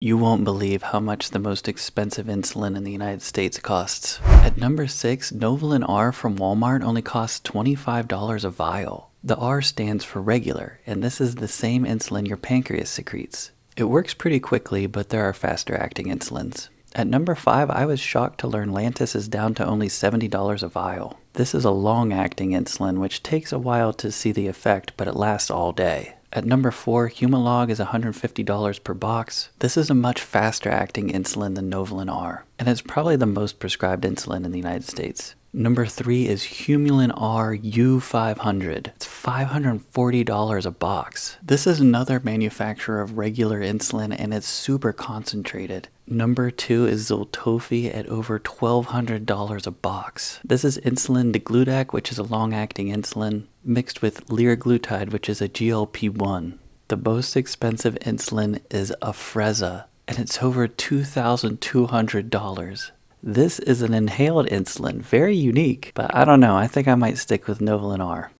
You won't believe how much the most expensive insulin in the United States costs. At number 6, Novolin R from Walmart only costs $25 a vial. The R stands for regular, and this is the same insulin your pancreas secretes. It works pretty quickly, but there are faster acting insulins. At number 5, I was shocked to learn Lantus is down to only $70 a vial. This is a long acting insulin which takes a while to see the effect, but it lasts all day. At number 4, Humalog is $150 per box. This is a much faster acting insulin than Novolin R, and it's probably the most prescribed insulin in the United States. Number 3 is Humulin R U500. It's $540 a box. This is another manufacturer of regular insulin and it's super concentrated. Number 2 is Xultophy at over $1,200 a box. This is insulin degludec, which is a long-acting insulin, mixed with liraglutide, which is a GLP-1. The most expensive insulin is Afrezza, and it's over $2,200. This is an inhaled insulin, very unique, but I don't know, I think I might stick with Novolin R.